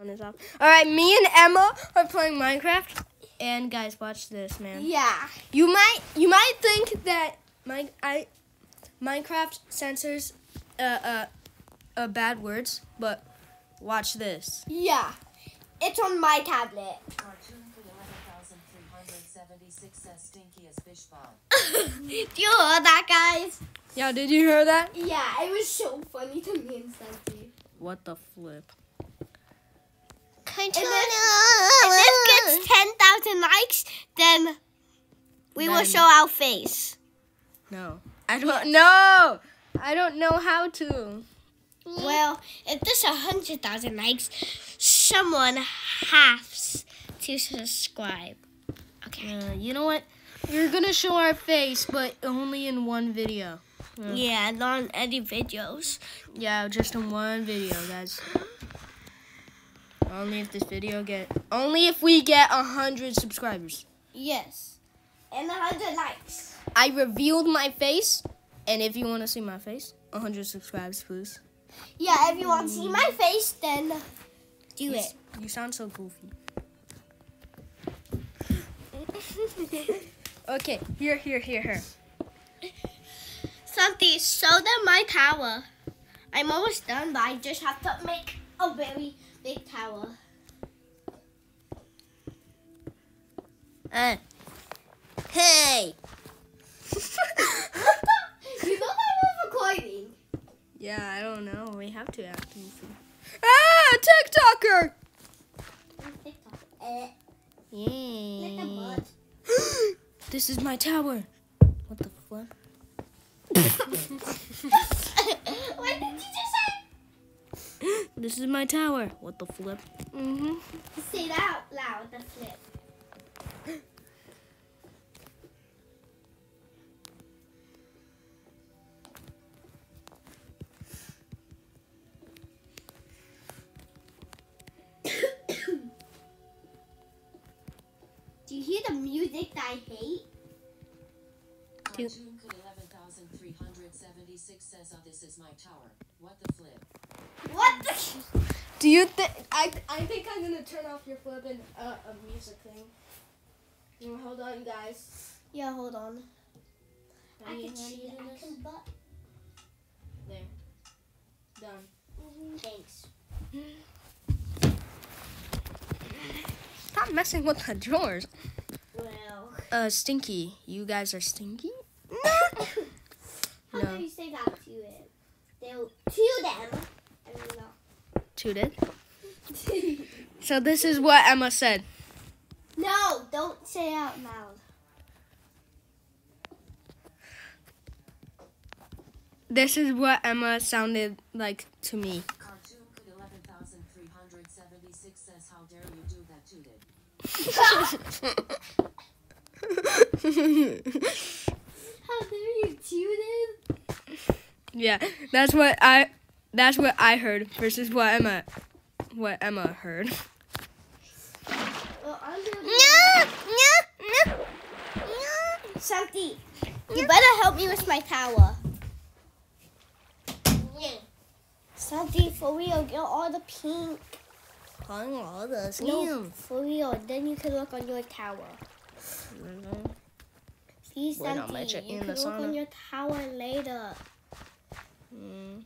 Is off. All right, me and Emma are playing Minecraft, and guys, watch this, man. Yeah. You might you might think that my I Minecraft censors uh uh, uh bad words, but watch this. Yeah. It's on my tablet. Cartoon for 11,376 says stinky as fish ball. Do you hear that, guys? Yeah, did you hear that? Yeah, it was so funny to me and Santi. What the flip? If this, if this gets 10,000 likes, then we will show our face. No, I don't know. I don't know how to. Well, if there's 100,000 likes, someone has to subscribe. Okay. Uh, you know what? You're gonna show our face, but only in one video. Yeah, not on any videos. Yeah, just in one video, guys. Only if this video get only if we get a hundred subscribers. Yes. And a 100 likes. I revealed my face, and if you want to see my face, a hundred subscribers, please. Yeah, if you want to see my face, then do You, it. you sound so goofy. Okay, here, here, here, here. Something so that my tower. I'm almost done, but I just have to make a very big tower. Uh, hey. you know that was recording. Yeah, I don't know. We have to act goofy. Ah, TikToker. TikTok. Eh, Yeah. this is my tower. What the flip? what did you just say? This is my tower. What the flip? Mm-hmm. Say that out loud, the flip. Do you hear the music that I hate? Two. Cartoon for 11,376 says, oh, this is my tower. What the flip? What the? Do you think I? I think I'm gonna turn off your flip and uh, a music thing. You know, hold on, guys. Yeah, hold on. I Ready- can ready see it. do I this? can butt. There. Done. Thanks. Stop messing with the drawers. Well. Uh, Stinky. You guys are stinky? How No. do you say that to it? They'll to them. I don't. Tooted. So this is what Emma said. no, don't say out loud. This is what Emma sounded like to me. Cartoon 11,376 says, how dare you do that to it? How dare you tune yeah, that's what I. That's what I heard versus what Emma, what Emma heard. Well, No, no, no, no. Santi, you better help me with my tower. Santi, for real, get all the pink. Calling all the No, for real. Then you can look on your tower. Please, Wait, I'll Santi, you can look on your tower later. Mm.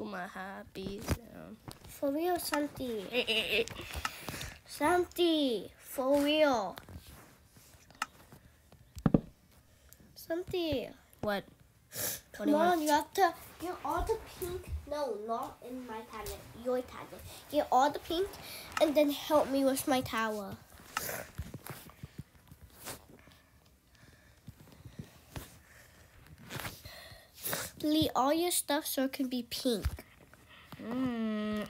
To my happy sound. Um. For real, Santi. Santi, for real. Santi, What? What come you on, want? you have to get all the pink. No, not in my tablet, your tablet. Get all the pink and then help me with my tower. Delete all your stuff so it can be pink. Mm.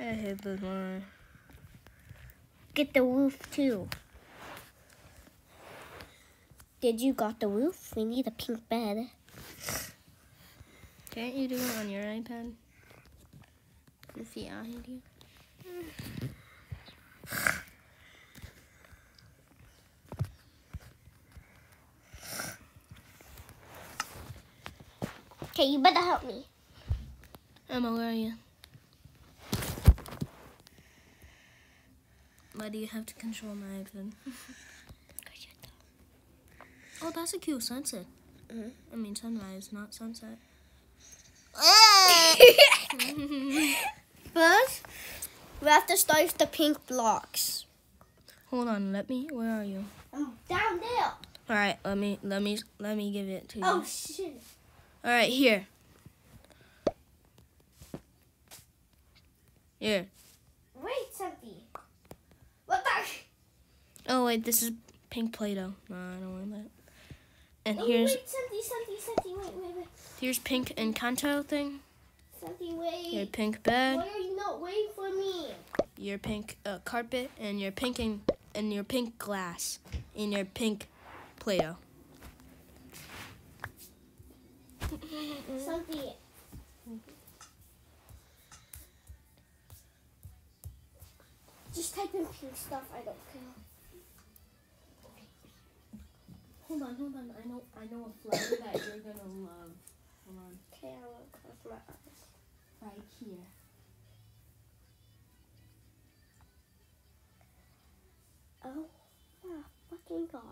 I hate this one. Get the roof too. Did you got the roof? We need a pink bed. Can't you do it on your iPad? Goofy idea. Okay, you better help me. Emma, where are you? Why do you have to control my iPad? Oh, that's a cute sunset. Mhm. I mean sunrise, not sunset. First, we have to start with the pink blocks. Hold on, let me. Where are you? I'm down there. All right, let me, let me, let me give it to you. Oh shit. All right, here. Here. Wait, something. What the? Oh wait, this is pink Play-Doh. No, I don't want that. And Oh, here's wait, something, something, something. Wait, wait, wait. here's pink Encanto thing. Something, Your pink bed. Why are you not waiting for me? Your pink uh, carpet, and your pink and, and your pink glass, and your pink Play-Doh. Just type in pink stuff. I don't care. Hold on, hold on. I know, I know a flower that you're gonna love. Hold on, Okay, I will close my eyes. right here. Oh, my fucking god.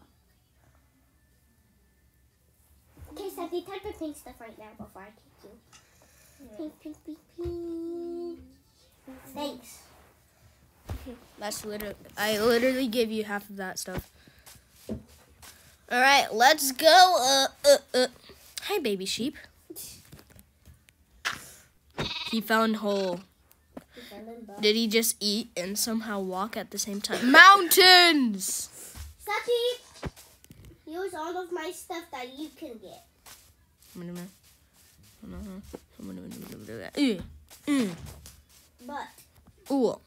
Okay, Sandy, type in pink stuff right now before I kick you. Pink, pink, pink, pink. That's literally. I literally gave you half of that stuff. All right, let's go. Uh, uh, uh. Hi, baby sheep. He found hole. Did he just eat and somehow walk at the same time? Mountains. Sandy, use all of my stuff that you can get. Mm, mm, But Ooh.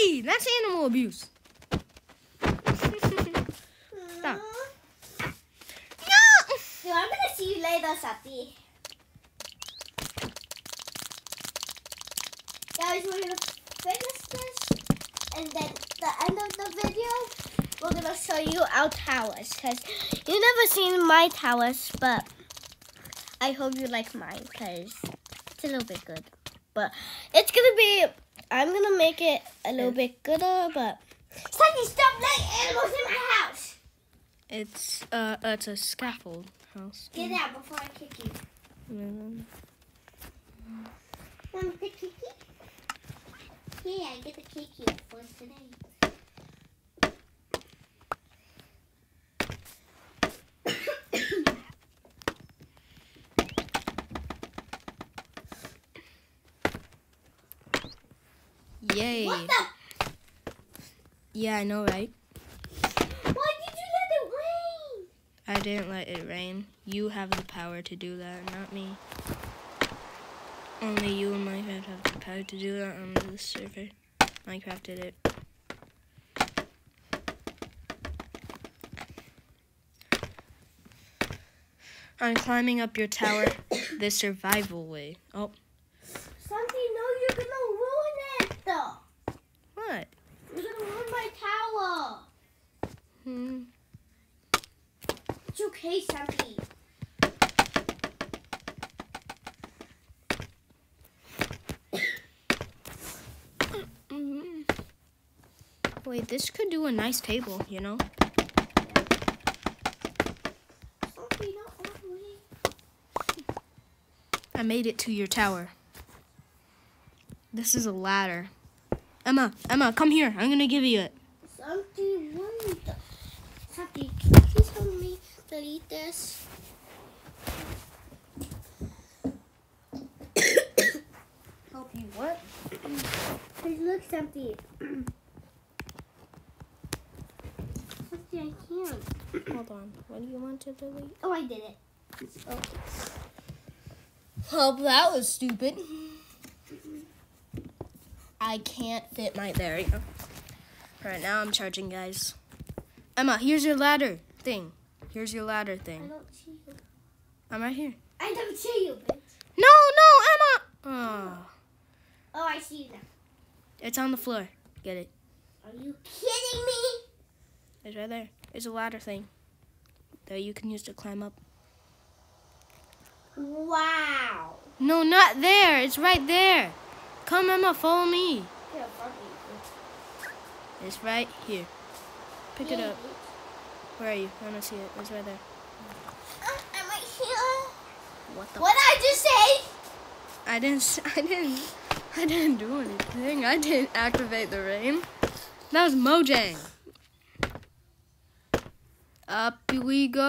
Hey, that's abuse. Stop. No. I'm gonna see you later, Sati. Guys, we're gonna finish this, and then the end of the video, we're gonna show you our towers. Cause you've never seen my towers, but I hope you like mine, cause it's a little bit good. But it's gonna be. I'm gonna make it a little bit gooder, but. Sati, stop letting animals in my house. It's uh, it's a scaffold house. Get out before I kick you. Mm. Want to kick you? Yeah, I get to kick you for today. Yay! What the? Yeah, I know, right? Why did you let it rain? I didn't let it rain. You have the power to do that, not me. Only you and Minecraft have the power to do that on this server. Minecraft did it. I'm climbing up your tower the survival way. Oh, Something, no, you're gonna ruin it. though. what? You're gonna ruin my tower. Hmm. It's okay. Mhm. Wait, this could do a nice table, you know? Santi, not all the way. I made it to your tower. This is a ladder. Emma, Emma, come here. I'm gonna give you it. Wait. Santi, can you please help me delete this? Help you what? Please look, Santi. Santi, I can't. Hold on. What do you want to delete? Oh, I did it. Oh, that was stupid. I can't fit my. There you go. Alright, now I'm charging, guys. Emma, here's your ladder thing. Here's your ladder thing. I don't see you. I'm right here. I don't see you, bitch. No, no, Emma! Oh, Oh, I see you now. it's on the floor. Get it. Are you kidding me? It's right there. It's a ladder thing that you can use to climb up. Wow. No, not there. It's right there. Come, Emma, follow me. Here, fuck me. It's right here. Pick it up. Where are you? I want to see it. It's right there. Uh, I'm right here. What the? What did I just say? I didn't. I didn't. I didn't do anything. I didn't activate the rain. That was Mojang. Up we go.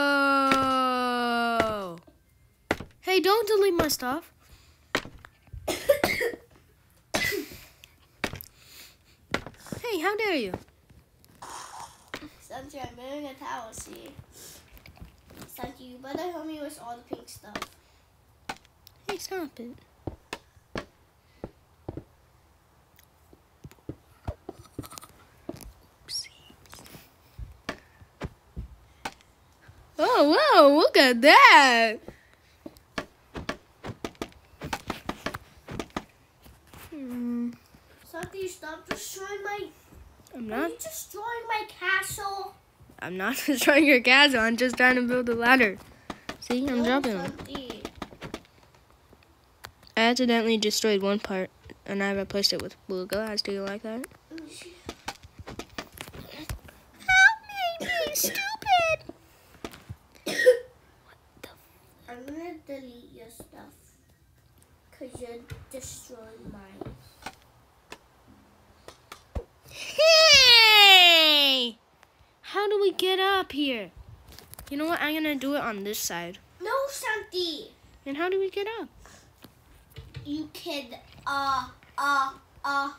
Hey, don't delete my stuff. Hey, how dare you? Santi, I'm building a tower, see? Santi, you better help me with all the pink stuff. Hey, stop it. Oh, whoa, look at that. Hmm, Santi, stop destroying my. I'm Are not. you destroying my castle? I'm not destroying your castle. I'm just trying to build a ladder. See, I'm dropping them. I accidentally destroyed one part, and I replaced it with blue glass. Do you like that? Help me, be stupid. I'm gonna delete your stuff. Cause you're destroying mine. Hey! How do we get up here? You know what? I'm gonna do it on this side. No, Santi. And how do we get up? You can uh uh uh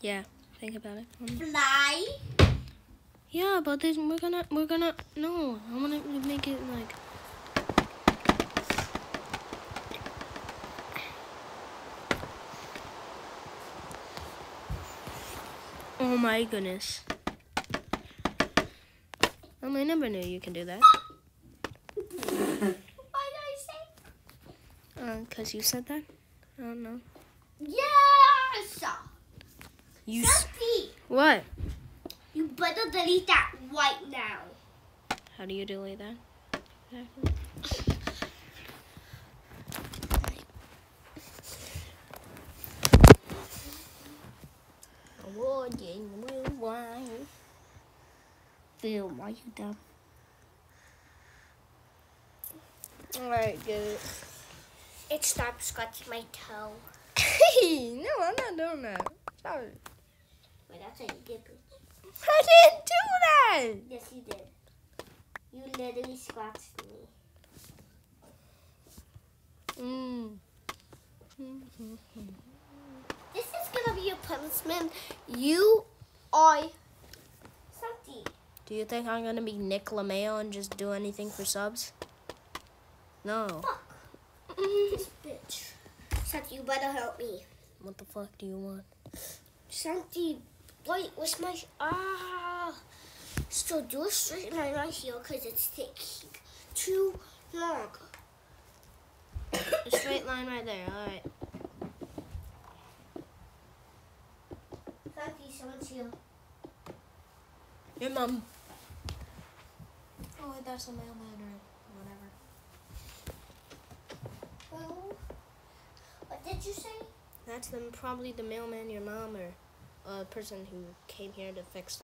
Yeah, think about it. Fly. Yeah, but this we're gonna we're gonna no. I wanna make it like. Oh my goodness. Um, I never knew you can do that. What did I say? Uh, cause you said that. I don't know. Yes. You s- what? you better delete that right now. How do you delete that? Exactly. Phil, why you dumb? Alright, get it. It stopped scratching my toe. Hey, no, I'm not doing that. Stop it. Wait, that's how you did it. I didn't do that! Yes, you did. You literally scratched me. Mm. This is gonna be a punishment. You are Santi. Do you think I'm gonna be Nick LeMayo and just do anything for subs? No. Fuck. this bitch. Santi, you better help me. What the fuck do you want? Santi, wait, what's my. Ah! So do a straight line right here because it's taking too long. A straight line right there, alright. Santi, someone's here. Your mom. Oh, wait, that's a mailman or whatever. Well, did you say? That's them, probably the mailman, your mom, or a person who came here to fix